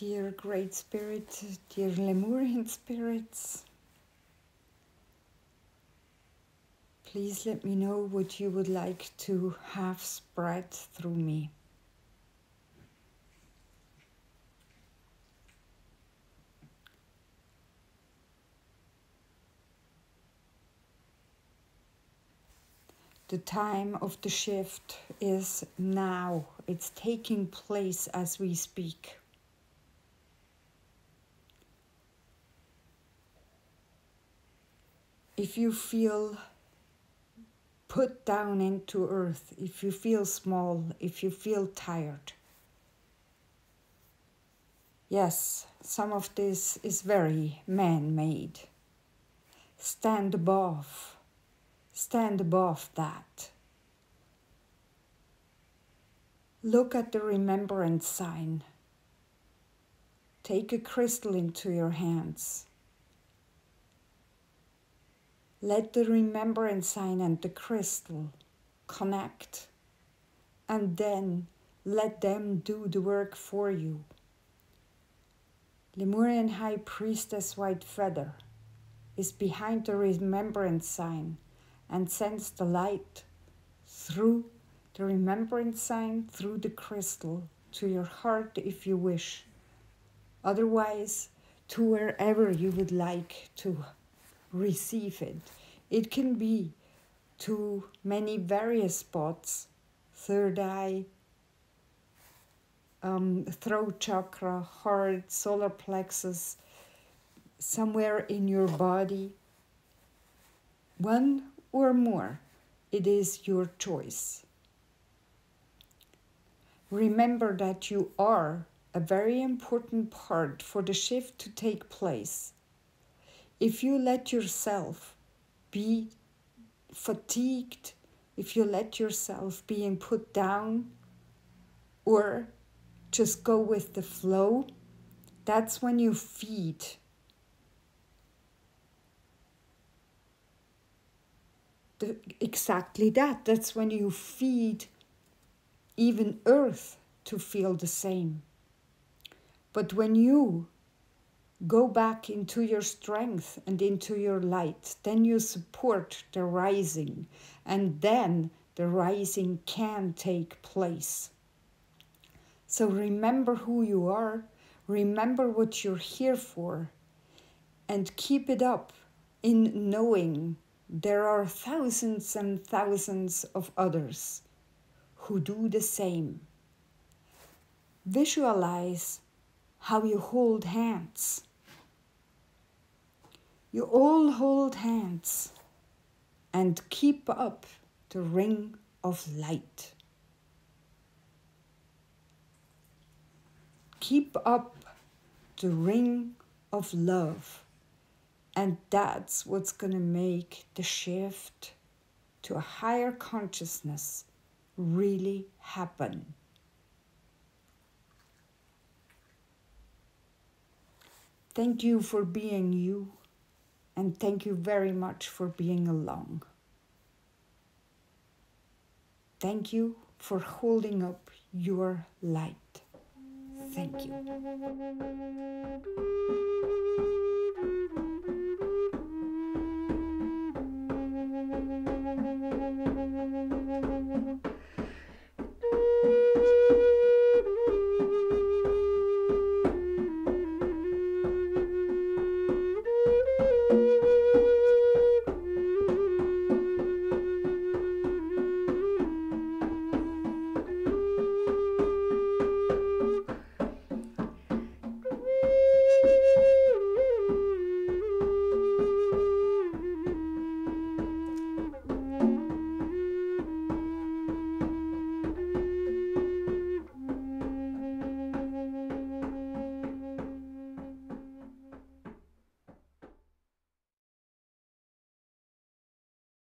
Dear Great Spirit, dear Lemurian spirits, please let me know what you would like to have spread through me. The time of the shift is now. It's taking place as we speak. If you feel put down into earth, if you feel small, if you feel tired, yes, some of this is very man made. Stand above Stand above that. Look at the remembrance sign. Take a crystal into your hands. Let the remembrance sign and the crystal connect, and then let them do the work for you. Lemurian High Priestess White Feather is behind the remembrance sign and sends the light through the remembrance sign, through the crystal, to your heart if you wish. Otherwise, to wherever you would like to receive it. It can be to many various spots third eye, um, throat chakra, heart, solar plexus, somewhere in your body. One or more. It is your choice. Remember that you are a very important part for the shift to take place. If you let yourself be fatigued, if you let yourself being put down, or just go with the flow, that's when you feed the, exactly that. That's when you feed even earth to feel the same. But when you go back into your strength and into your light, then you support the rising, and then the rising can take place. So remember who you are, remember what you're here for, and keep it up in knowing there are thousands and thousands of others who do the same. Visualize how you hold hands. You all hold hands and keep up the ring of light. Keep up the ring of love. And that's what's going to make the shift to a higher consciousness really happen. Thank you for being you, and thank you very much for being along. Thank you for holding up your light. Thank you.